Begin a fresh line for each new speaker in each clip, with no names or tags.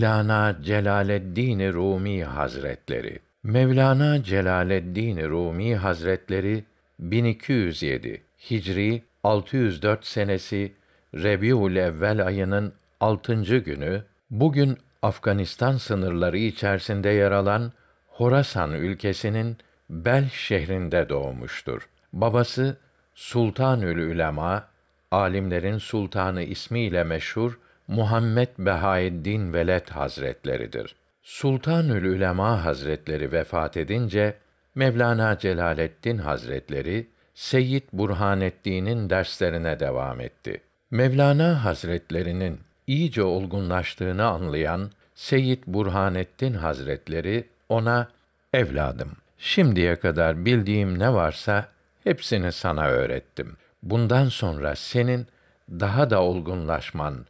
Mevlana Celaleddin Rumi Hazretleri Mevlana Celaleddin Rumi Hazretleri 1207 Hicri 604 senesi Rebiul Evvel ayının 6. günü bugün Afganistan sınırları içerisinde yer alan Horasan ülkesinin Bel şehrinde doğmuştur. Babası Sultanül Ülema, alimlerin sultanı ismiyle meşhur Muhammed Behaeddin Veled Hazretleridir. Sultanül Ülema Hazretleri vefat edince Mevlana Celaleddin Hazretleri Seyyid Burhanettin'in derslerine devam etti. Mevlana Hazretlerinin iyice olgunlaştığını anlayan Seyyid Burhanettin Hazretleri ona evladım şimdiye kadar bildiğim ne varsa hepsini sana öğrettim. Bundan sonra senin daha da olgunlaşman,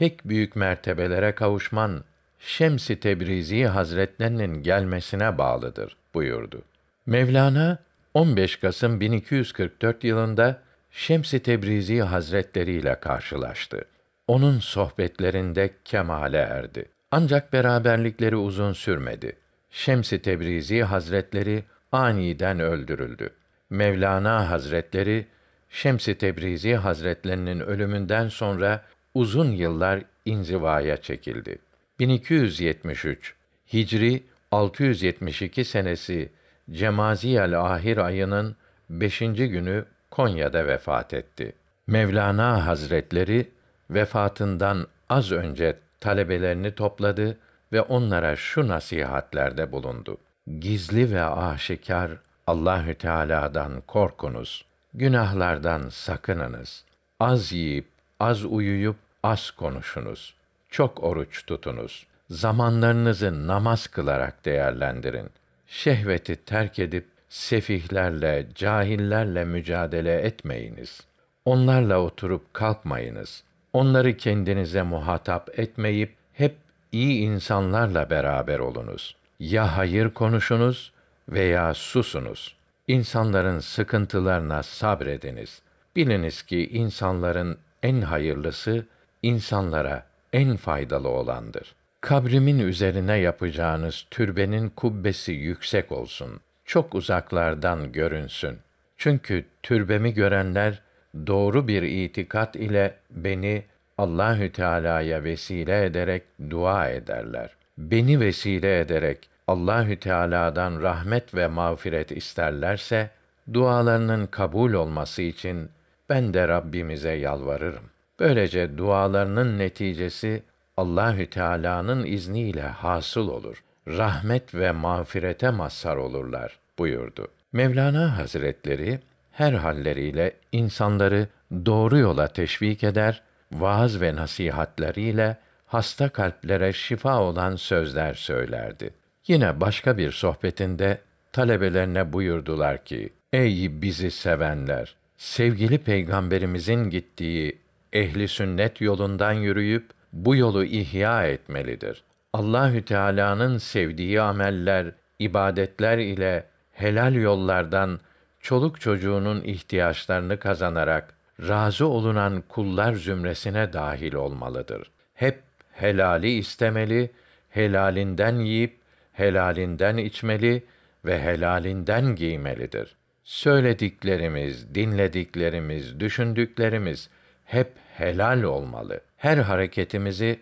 pek büyük mertebelere kavuşman Şems-i Tebrizi Hazretlerinin gelmesine bağlıdır buyurdu. Mevlana 15 Kasım 1244 yılında Şems-i Tebrizi Hazretleri ile karşılaştı. Onun sohbetlerinde kemale erdi. Ancak beraberlikleri uzun sürmedi. Şems-i Tebrizi Hazretleri aniden öldürüldü. Mevlana Hazretleri Şems-i Tebrizi Hazretlerinin ölümünden sonra uzun yıllar inzivaya çekildi. 1273 Hicri 672 senesi Cemaziyel Ahir ayının 5. günü Konya'da vefat etti. Mevlana Hazretleri vefatından az önce talebelerini topladı ve onlara şu nasihatlerde bulundu. Gizli ve aşikar Allahü Teala'dan korkunuz. Günahlardan sakınınız. Az yiyip, az uyuyup, az konuşunuz. Çok oruç tutunuz. Zamanlarınızı namaz kılarak değerlendirin. Şehveti terk edip sefihlerle, cahillerle mücadele etmeyiniz. Onlarla oturup kalkmayınız. Onları kendinize muhatap etmeyip hep iyi insanlarla beraber olunuz. Ya hayır konuşunuz veya susunuz. İnsanların sıkıntılarına sabrediniz. Biliniz ki insanların en hayırlısı insanlara en faydalı olandır. Kabrimin üzerine yapacağınız türbenin kubbesi yüksek olsun. Çok uzaklardan görünsün. Çünkü türbemi görenler doğru bir itikat ile beni Allahü Teala'ya vesile ederek dua ederler. Beni vesile ederek Allahü Teala'dan rahmet ve mağfiret isterlerse dualarının kabul olması için ben de Rabbimize yalvarırım. Böylece dualarının neticesi Allahü Teala'nın izniyle hasıl olur. Rahmet ve mağfirete mazhar olurlar buyurdu. Mevlana Hazretleri her halleriyle insanları doğru yola teşvik eder, vaaz ve nasihatleriyle hasta kalplere şifa olan sözler söylerdi. Yine başka bir sohbetinde talebelerine buyurdular ki: Ey bizi sevenler, sevgili peygamberimizin gittiği ehli sünnet yolundan yürüyüp bu yolu ihya etmelidir. Allahü Teala'nın sevdiği ameller, ibadetler ile helal yollardan çoluk çocuğunun ihtiyaçlarını kazanarak razı olunan kullar zümresine dahil olmalıdır. Hep helali istemeli, helalinden yiyip helalinden içmeli ve helalinden giymelidir. Söylediklerimiz, dinlediklerimiz, düşündüklerimiz hep helal olmalı. Her hareketimizi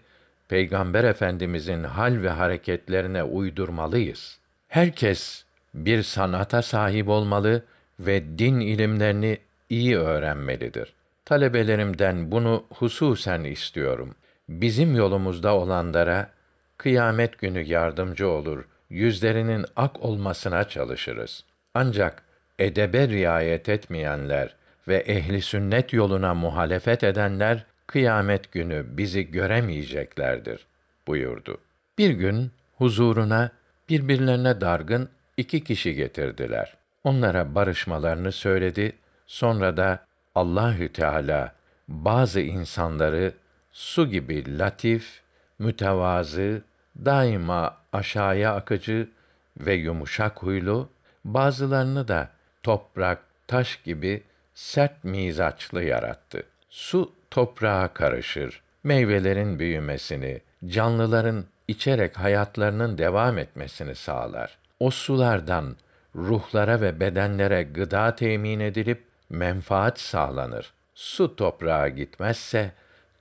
Peygamber Efendimizin hal ve hareketlerine uydurmalıyız. Herkes bir sanata sahip olmalı ve din ilimlerini iyi öğrenmelidir. Talebelerimden bunu hususen istiyorum. Bizim yolumuzda olanlara kıyamet günü yardımcı olur, yüzlerinin ak olmasına çalışırız. Ancak edebe riayet etmeyenler ve ehli sünnet yoluna muhalefet edenler kıyamet günü bizi göremeyeceklerdir buyurdu. Bir gün huzuruna birbirlerine dargın iki kişi getirdiler. Onlara barışmalarını söyledi. Sonra da Allahü Teala bazı insanları su gibi latif, mütevazı, daima aşağıya akıcı ve yumuşak huylu, bazılarını da toprak, taş gibi sert mizaçlı yarattı. Su toprağa karışır, meyvelerin büyümesini, canlıların içerek hayatlarının devam etmesini sağlar. O sulardan ruhlara ve bedenlere gıda temin edilip menfaat sağlanır. Su toprağa gitmezse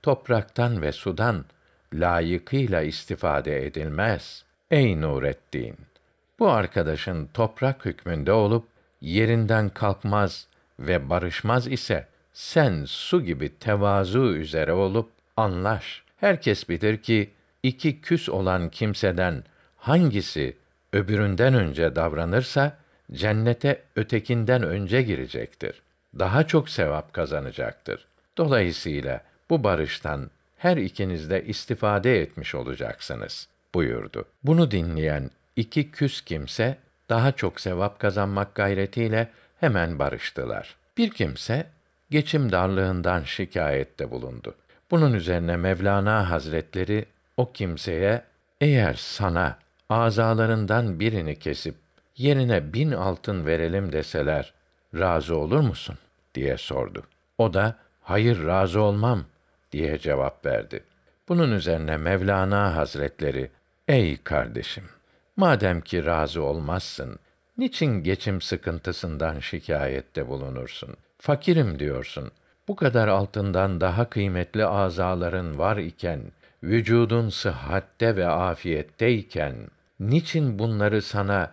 topraktan ve sudan layıkıyla istifade edilmez. Ey Nureddin! Bu arkadaşın toprak hükmünde olup yerinden kalkmaz ve barışmaz ise sen su gibi tevazu üzere olup anlaş. Herkes bilir ki iki küs olan kimseden hangisi öbüründen önce davranırsa cennete ötekinden önce girecektir. Daha çok sevap kazanacaktır. Dolayısıyla bu barıştan her ikiniz de istifade etmiş olacaksınız buyurdu. Bunu dinleyen iki küs kimse daha çok sevap kazanmak gayretiyle hemen barıştılar. Bir kimse geçim darlığından şikayette bulundu. Bunun üzerine Mevlana Hazretleri o kimseye eğer sana azalarından birini kesip yerine bin altın verelim deseler razı olur musun diye sordu. O da hayır razı olmam diye cevap verdi. Bunun üzerine Mevlana Hazretleri ey kardeşim madem ki razı olmazsın niçin geçim sıkıntısından şikayette bulunursun? Fakirim diyorsun. Bu kadar altından daha kıymetli azaların var iken, vücudun sıhhatte ve afiyetteyken, niçin bunları sana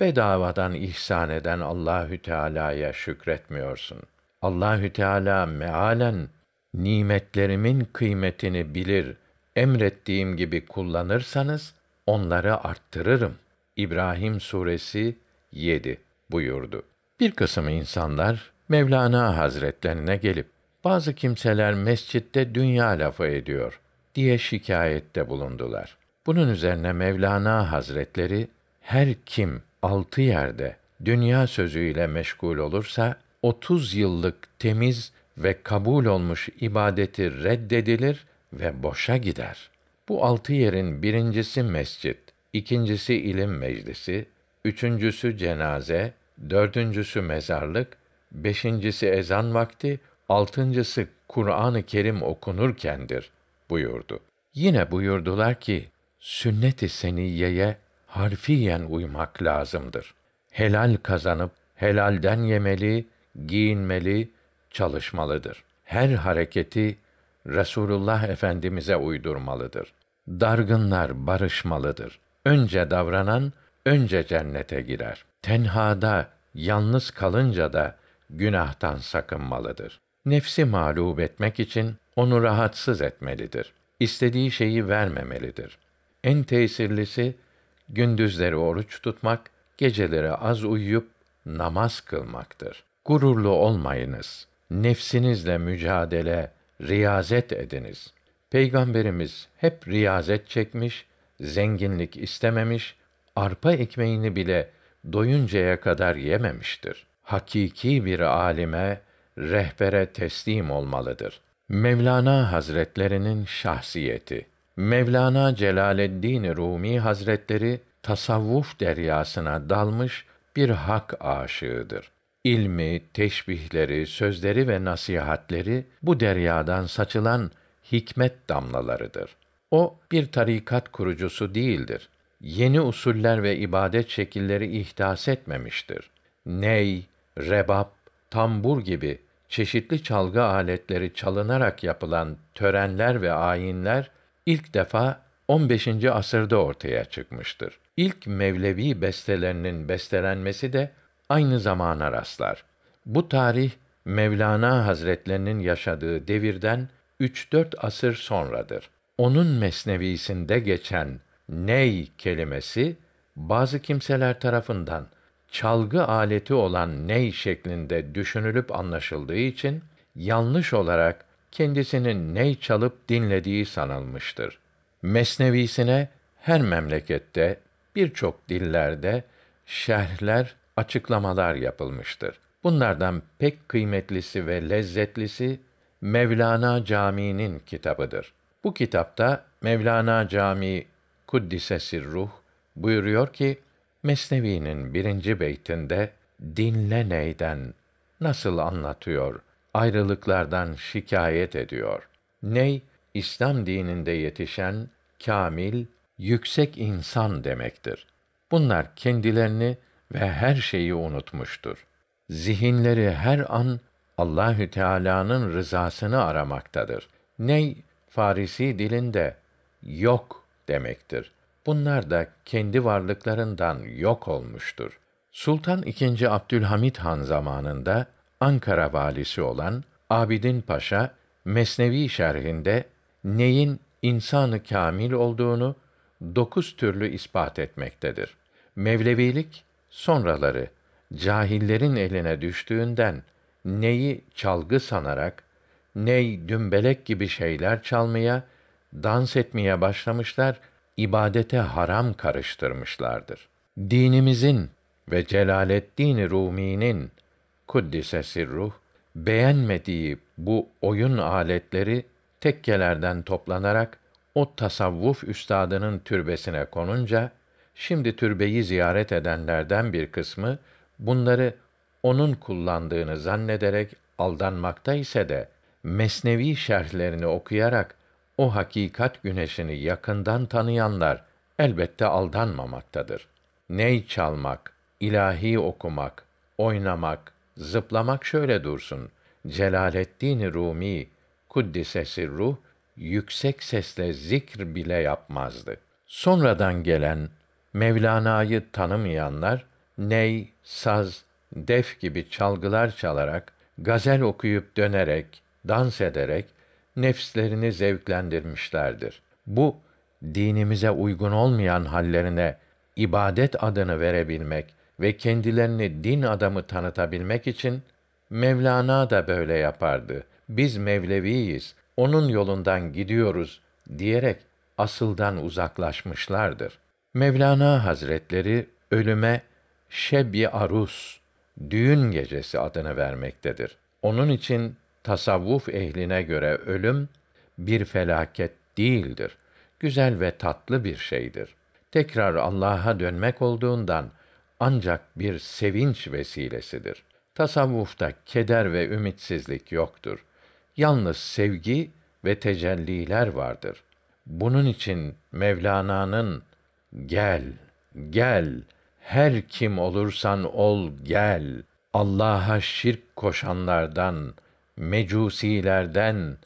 bedavadan ihsan eden Allahü Teala'ya şükretmiyorsun? Allahü Teala mealen nimetlerimin kıymetini bilir, emrettiğim gibi kullanırsanız onları arttırırım. İbrahim suresi 7 buyurdu. Bir kısım insanlar Mevlana Hazretlerine gelip bazı kimseler mescitte dünya lafı ediyor diye şikayette bulundular. Bunun üzerine Mevlana Hazretleri her kim altı yerde dünya sözüyle meşgul olursa 30 yıllık temiz ve kabul olmuş ibadeti reddedilir ve boşa gider. Bu altı yerin birincisi mescit, ikincisi ilim meclisi, üçüncüsü cenaze, dördüncüsü mezarlık, beşincisi ezan vakti, altıncısı Kur'an-ı Kerim okunurkendir buyurdu. Yine buyurdular ki sünnet-i seniyeye harfiyen uymak lazımdır. Helal kazanıp helalden yemeli, giyinmeli, çalışmalıdır. Her hareketi Resulullah Efendimize uydurmalıdır. Dargınlar barışmalıdır. Önce davranan önce cennete girer. Tenhada yalnız kalınca da günahtan sakınmalıdır. Nefsi mağlup etmek için onu rahatsız etmelidir. İstediği şeyi vermemelidir. En tesirlisi gündüzleri oruç tutmak, geceleri az uyuyup namaz kılmaktır. Gururlu olmayınız. Nefsinizle mücadele, riyazet ediniz. Peygamberimiz hep riyazet çekmiş, zenginlik istememiş, arpa ekmeğini bile doyuncaya kadar yememiştir. Hakiki bir alime, rehbere teslim olmalıdır. Mevlana Hazretlerinin şahsiyeti Mevlana Celaleddin Rumi Hazretleri tasavvuf deryasına dalmış bir hak aşığıdır. İlmi, teşbihleri, sözleri ve nasihatleri bu deryadan saçılan hikmet damlalarıdır. O bir tarikat kurucusu değildir. Yeni usuller ve ibadet şekilleri ihdas etmemiştir. Ney, rebap, tambur gibi çeşitli çalgı aletleri çalınarak yapılan törenler ve ayinler ilk defa 15. asırda ortaya çıkmıştır. İlk Mevlevi bestelerinin bestelenmesi de aynı zamana rastlar. Bu tarih Mevlana Hazretlerinin yaşadığı devirden 3-4 asır sonradır. Onun mesnevisinde geçen ney kelimesi bazı kimseler tarafından çalgı aleti olan ney şeklinde düşünülüp anlaşıldığı için yanlış olarak kendisinin ney çalıp dinlediği sanılmıştır. Mesnevisine her memlekette birçok dillerde şerhler, açıklamalar yapılmıştır. Bunlardan pek kıymetlisi ve lezzetlisi Mevlana Camii'nin kitabıdır. Bu kitapta Mevlana Camii Kuddise Ruh buyuruyor ki Mesnevi'nin birinci beytinde dinle neyden nasıl anlatıyor, ayrılıklardan şikayet ediyor. Ney İslam dininde yetişen kamil, yüksek insan demektir. Bunlar kendilerini ve her şeyi unutmuştur. Zihinleri her an Allahü Teala'nın rızasını aramaktadır. Ney Farisi dilinde yok demektir. Bunlar da kendi varlıklarından yok olmuştur. Sultan II. Abdülhamit Han zamanında Ankara valisi olan Abidin Paşa Mesnevi şerhinde neyin insanı kamil olduğunu dokuz türlü ispat etmektedir. Mevlevilik sonraları cahillerin eline düştüğünden neyi çalgı sanarak ney dümbelek gibi şeyler çalmaya, dans etmeye başlamışlar, ibadete haram karıştırmışlardır. Dinimizin ve Celaleddin Rumi'nin kuddise ruh beğenmediği bu oyun aletleri tekkelerden toplanarak o tasavvuf üstadının türbesine konunca şimdi türbeyi ziyaret edenlerden bir kısmı bunları onun kullandığını zannederek aldanmakta ise de mesnevi şerhlerini okuyarak o hakikat güneşini yakından tanıyanlar elbette aldanmamaktadır. Ney çalmak, ilahi okumak, oynamak, zıplamak şöyle dursun. Celaleddin Rumi kuddisesi ruh yüksek sesle zikr bile yapmazdı. Sonradan gelen Mevlana'yı tanımayanlar ney, saz, def gibi çalgılar çalarak, gazel okuyup dönerek, dans ederek nefslerini zevklendirmişlerdir. Bu dinimize uygun olmayan hallerine ibadet adını verebilmek ve kendilerini din adamı tanıtabilmek için Mevlana da böyle yapardı. Biz Mevleviyiz, onun yolundan gidiyoruz diyerek asıldan uzaklaşmışlardır. Mevlana Hazretleri ölüme şebi arus, düğün gecesi adını vermektedir. Onun için tasavvuf ehline göre ölüm bir felaket değildir. Güzel ve tatlı bir şeydir. Tekrar Allah'a dönmek olduğundan ancak bir sevinç vesilesidir. Tasavvufta keder ve ümitsizlik yoktur. Yalnız sevgi ve tecelliler vardır. Bunun için Mevlana'nın gel, gel, her kim olursan ol gel, Allah'a şirk koşanlardan, mecusilerden,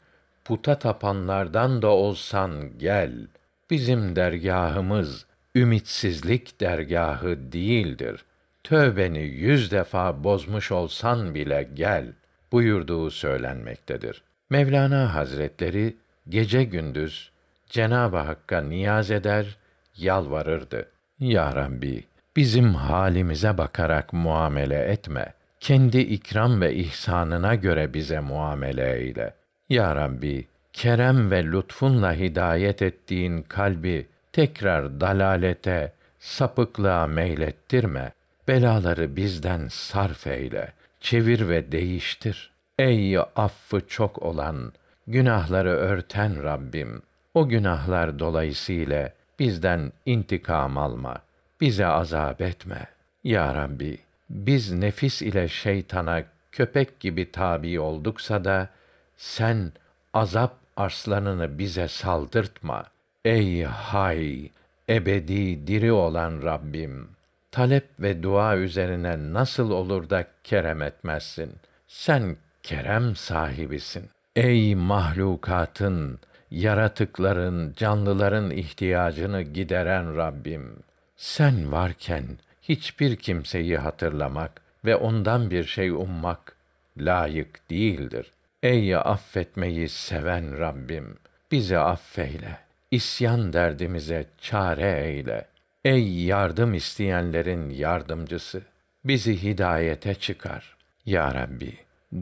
puta tapanlardan da olsan gel. Bizim dergahımız ümitsizlik dergahı değildir. Tövbeni yüz defa bozmuş olsan bile gel buyurduğu söylenmektedir. Mevlana Hazretleri gece gündüz Cenab-ı Hakk'a niyaz eder, yalvarırdı. Ya Rabbi, bizim halimize bakarak muamele etme kendi ikram ve ihsanına göre bize muamele eyle. Ya Rabbi, kerem ve lütfunla hidayet ettiğin kalbi tekrar dalalete, sapıklığa meylettirme. Belaları bizden sarf eyle. Çevir ve değiştir. Ey affı çok olan, günahları örten Rabbim. O günahlar dolayısıyla bizden intikam alma. Bize azap etme. Ya Rabbi, biz nefis ile şeytana köpek gibi tabi olduksa da sen azap arslanını bize saldırtma. Ey hay, ebedi diri olan Rabbim, talep ve dua üzerine nasıl olur da kerem etmezsin? Sen kerem sahibisin. Ey mahlukatın, yaratıkların, canlıların ihtiyacını gideren Rabbim, sen varken hiçbir kimseyi hatırlamak ve ondan bir şey ummak layık değildir. Ey affetmeyi seven Rabbim, bizi affeyle. İsyan derdimize çare eyle. Ey yardım isteyenlerin yardımcısı, bizi hidayete çıkar. Ya Rabbi,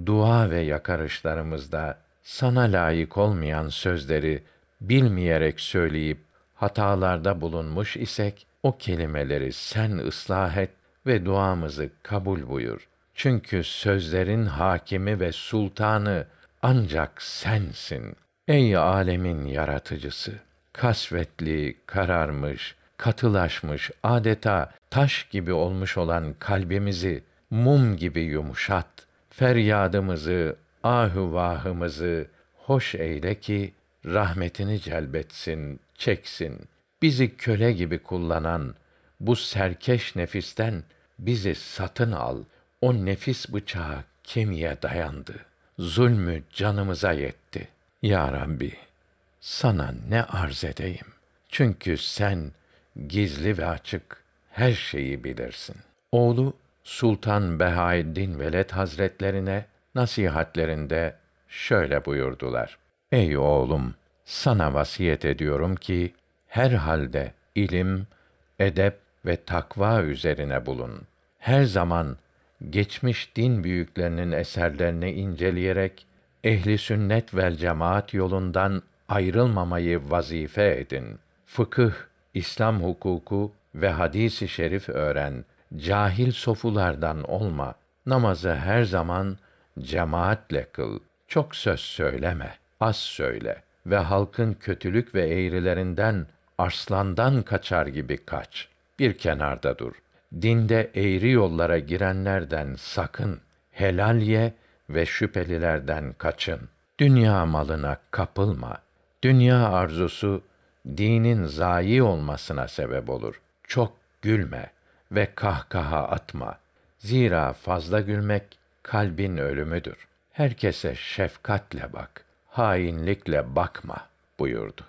dua ve yakarışlarımızda sana layık olmayan sözleri bilmeyerek söyleyip hatalarda bulunmuş isek o kelimeleri sen ıslah et ve duamızı kabul buyur. Çünkü sözlerin hakimi ve sultanı ancak sensin. Ey alemin yaratıcısı, kasvetli, kararmış, katılaşmış, adeta taş gibi olmuş olan kalbimizi mum gibi yumuşat. Feryadımızı, ahu vahımızı hoş eyle ki rahmetini celbetsin, çeksin. bizi köle gibi kullanan bu serkeş nefisten bizi satın al. O nefis bıçağı kemiğe dayandı. Zulmü canımıza yetti. Ya Rabbi, sana ne arz edeyim? Çünkü sen gizli ve açık her şeyi bilirsin. Oğlu Sultan Behaeddin Veled Hazretlerine nasihatlerinde şöyle buyurdular. Ey oğlum, sana vasiyet ediyorum ki her halde ilim, edep ve takva üzerine bulun. Her zaman geçmiş din büyüklerinin eserlerini inceleyerek ehli sünnet vel cemaat yolundan ayrılmamayı vazife edin. Fıkıh, İslam hukuku ve hadisi şerif öğren. Cahil sofulardan olma. Namazı her zaman cemaatle kıl. Çok söz söyleme, az söyle ve halkın kötülük ve eğrilerinden arslandan kaçar gibi kaç. Bir kenarda dur. Dinde eğri yollara girenlerden sakın. Helal ye ve şüphelilerden kaçın. Dünya malına kapılma. Dünya arzusu dinin zayi olmasına sebep olur. Çok gülme ve kahkaha atma. Zira fazla gülmek kalbin ölümüdür. Herkese şefkatle bak, hainlikle bakma buyurdu.